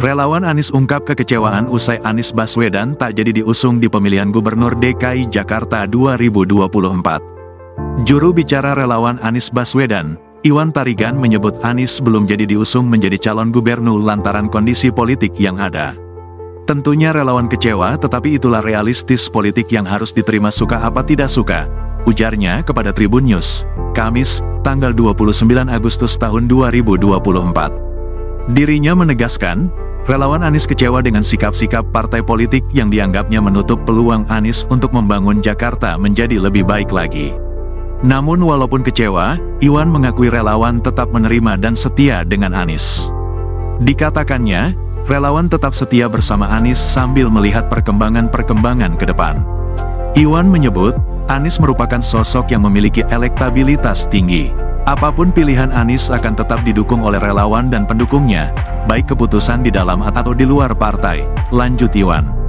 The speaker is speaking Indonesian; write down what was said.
Relawan Anies ungkap kekecewaan usai Anies Baswedan tak jadi diusung di pemilihan Gubernur DKI Jakarta 2024. Juru bicara relawan Anies Baswedan, Iwan Tarigan menyebut Anies belum jadi diusung menjadi calon gubernur lantaran kondisi politik yang ada. Tentunya relawan kecewa tetapi itulah realistis politik yang harus diterima suka apa tidak suka, ujarnya kepada Tribun News, Kamis, tanggal 29 Agustus tahun 2024. Dirinya menegaskan, Relawan Anies kecewa dengan sikap-sikap partai politik yang dianggapnya menutup peluang Anies untuk membangun Jakarta menjadi lebih baik lagi. Namun walaupun kecewa, Iwan mengakui relawan tetap menerima dan setia dengan Anies. Dikatakannya, relawan tetap setia bersama Anies sambil melihat perkembangan-perkembangan ke depan. Iwan menyebut, Anies merupakan sosok yang memiliki elektabilitas tinggi. Apa pun pilihan Anies akan tetap didukung oleh relawan dan pendukungnya, baik keputusan di dalam atau di luar partai, lanjut Iwan.